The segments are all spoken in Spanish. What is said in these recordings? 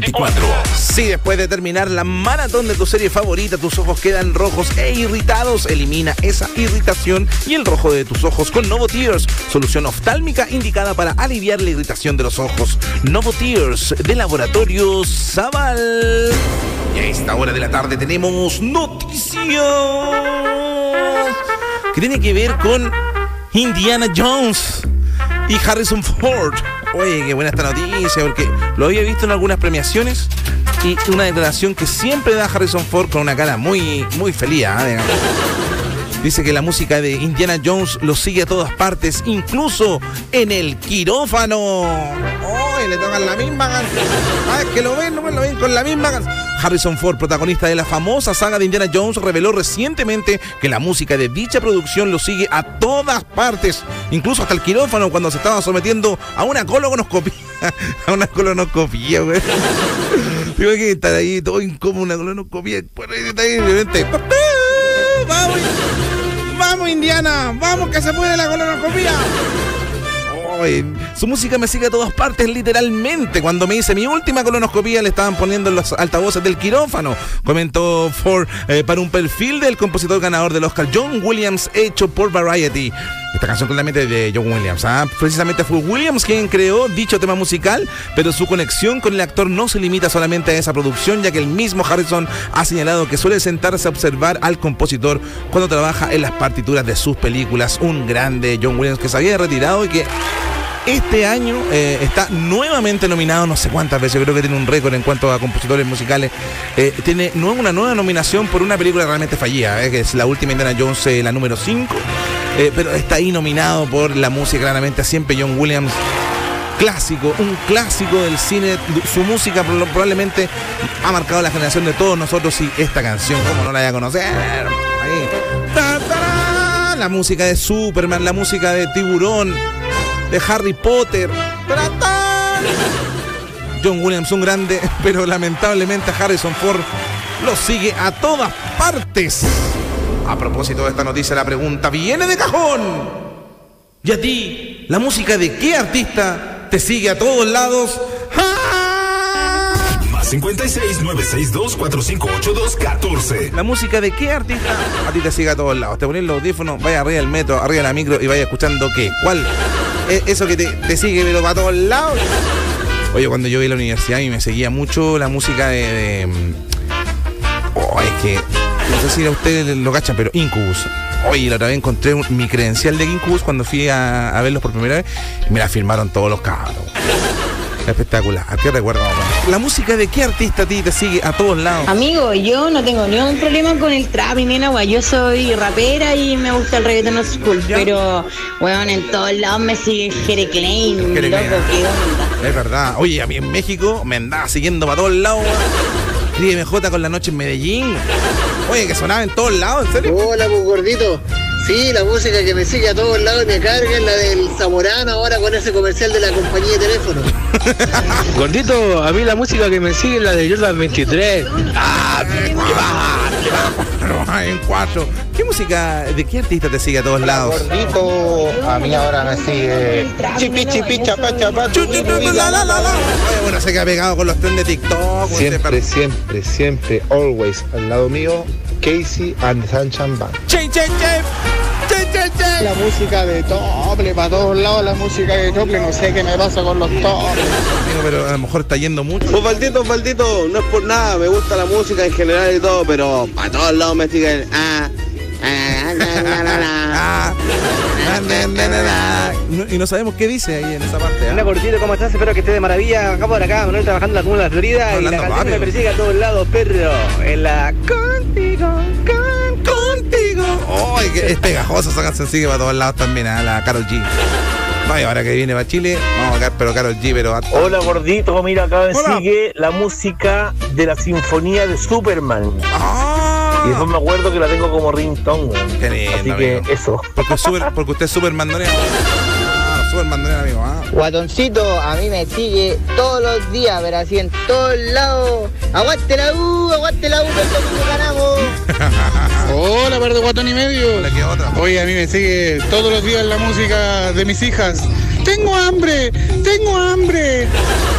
2024. Si después de terminar la maratón de tu serie favorita, tus ojos quedan rojos e irritados, elimina esa irritación y el rojo de tus ojos con Novo Tears, solución oftálmica indicada para aliviar la irritación de los ojos. Novo Tears de Laboratorio Zaval. Y a esta hora de la tarde tenemos noticias que tiene que ver con Indiana Jones y Harrison Ford. Oye, qué buena esta noticia, porque lo había visto en algunas premiaciones y una declaración que siempre da Harrison Ford con una cara muy, muy feliz. ¿eh? Dice que la música de Indiana Jones lo sigue a todas partes, incluso en el quirófano. ¡Oh! Le tocan la misma canción. Ah, es que lo ven, no lo ven con la misma canción. Harrison Ford, protagonista de la famosa saga de Indiana Jones, reveló recientemente que la música de dicha producción lo sigue a todas partes, incluso hasta el quirófano cuando se estaba sometiendo a una colonoscopia. a una colonoscopia, güey. Digo que estar ahí todo incómodo, una colonoscopia. Por ahí está ahí, ¡Vamos! ¡Vamos, Indiana! ¡Vamos que se puede la colonoscopia! su música me sigue a todas partes, literalmente. Cuando me hice mi última colonoscopia, le estaban poniendo en los altavoces del quirófano. Comentó Ford eh, para un perfil del compositor ganador del Oscar, John Williams, hecho por Variety. Esta canción claramente de John Williams. ¿ah? Precisamente fue Williams quien creó dicho tema musical, pero su conexión con el actor no se limita solamente a esa producción, ya que el mismo Harrison ha señalado que suele sentarse a observar al compositor cuando trabaja en las partituras de sus películas. Un grande John Williams que se había retirado y que este año eh, está nuevamente nominado no sé cuántas veces, creo que tiene un récord en cuanto a compositores musicales. Eh, tiene una nueva nominación por una película realmente fallida, eh, que es la última Indiana Jones, la número 5. Pero está ahí nominado por la música, claramente, siempre John Williams. Clásico, un clásico del cine. Su música probablemente ha marcado la generación de todos nosotros. Y esta canción, como no la haya a conocer? La música de Superman, la música de Tiburón de Harry Potter. John Williams, un grande, pero lamentablemente Harrison Ford lo sigue a todas partes. A propósito de esta noticia, la pregunta viene de cajón. ¿Y a ti, la música de qué artista te sigue a todos lados? Más 56 962 4582 14. La música de qué artista a ti te sigue a todos lados. Te pones los audífonos, vaya arriba del metro, arriba de la micro y vaya escuchando qué. ¿Cuál? Eso que te, sigue, pero para todos lados. Oye, cuando yo vi la universidad y me seguía mucho la música de. Oh, es que. No sé si a ustedes lo cachan, pero Incubus. Oye, la otra vez encontré mi credencial de Incubus cuando fui a, a verlos por primera vez y me la firmaron todos los cabros. Espectacular. ¿Qué recuerdo? La música de qué artista a ti te sigue a todos lados. Amigo, yo no tengo ningún problema con el trap y nena, Yo soy rapera y me gusta el reggaeton school. Pero, weón, en todos lados me sigue Jere Klein. Loco, qué onda. Es verdad. Oye, a mí en México me andaba siguiendo para todos lados, weón. MJ con la noche en Medellín. Oye, que sonaba en todos lados, ¿en serio? Hola, pues gordito. Sí, la música que me sigue a todos lados y me carga es la del Zamorano ahora con ese comercial de la compañía de teléfono. Gordito, a mí la música que me sigue es la de Jordan 23. ¡Ah! ¡Qué va! En cuatro. ¿Qué música, de qué artista te sigue a todos lados? Gordito, a mí ahora me sigue. Chipi, chipi, chapa, chapa, Bueno, se que ha pegado con los tren de TikTok. Siempre, siempre, siempre, always al lado mío Casey and the Sunshine Band. Che, che, che. La música de Tople, para todos lados la música de Tople, no sé qué me pasa con los Tople. Pero a lo mejor está yendo mucho. Osvaldito, Osvaldito, no es por nada, me gusta la música en general y todo, pero para todos lados me siguen. Ah, y no sabemos qué dice ahí en esa parte. Hola, Gordito, ¿cómo estás? Espero que estés de maravilla. Acabo por acá, Manuel trabajando en la comuna de Florida. y la canción me persigue a todos lados, perro. En la Contigo, con, contigo. ¡Ay, es pegajosa esa canción! Sigue para todos lados también, a la Carol G. Vaya, ahora que viene para Chile, vamos a ver, pero Carol G, pero... Hola gordito, mira, acá me sigue la música de la sinfonía de Superman. ¡Ah! Y después me acuerdo que la tengo como ringtone. Así que eso. Porque, super, porque usted es super mandonero. Amigo. Ah. Guatoncito, a mí me sigue todos los días, pero así en todos lados. ¡Aguante la U! ¡Aguante la U! ¡Que el ganamos! Hola, verde guatón y medio. Hola, ¿qué otra? Oye, a mí me sigue todos los días la música de mis hijas tengo hambre, tengo hambre.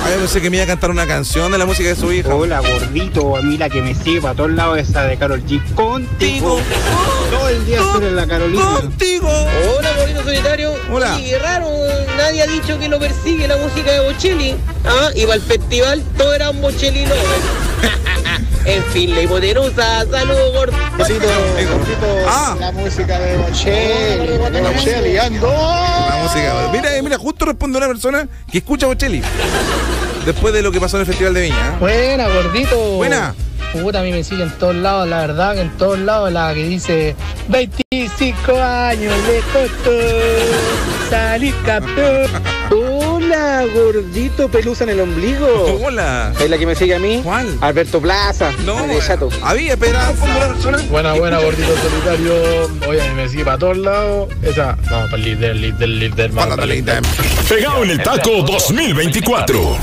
Ay, pensé que me iba a cantar una canción de la música de su hija. Hola, gordito, a mí la que me sigue para todos lados esa de Carol G. Contigo. Todo el día estoy en la Carolina. Contigo. Hola, gordito solitario. Hola. Qué raro, nadie ha dicho que lo persigue la música de Bocelli. Ah, iba al festival, todo era un Bocelli. En fin, la hipotenusa, saludos gordito. Ah. la música de Bocelli, de Bocelli, ando. La música. Mira, eh, mira, justo responde una persona que escucha Bocelli. Después de lo que pasó en el Festival de Viña. ¿eh? Buena, gordito. Buena. Puta, a mí me sigue en todos lados, la verdad que en todos lados la que dice 25 años le costó salir campeón. Hola, gordito, pelusa en el ombligo. Hola. ¿Es la que me sigue a mí? ¿Cuál? Alberto Plaza. No, de Chato. Había esperanza. Buena, buena, gordito solitario. Oye, a mí me sigue para todos lados. Esa, no, para el líder, líder, líder, Pegado en el taco 2024.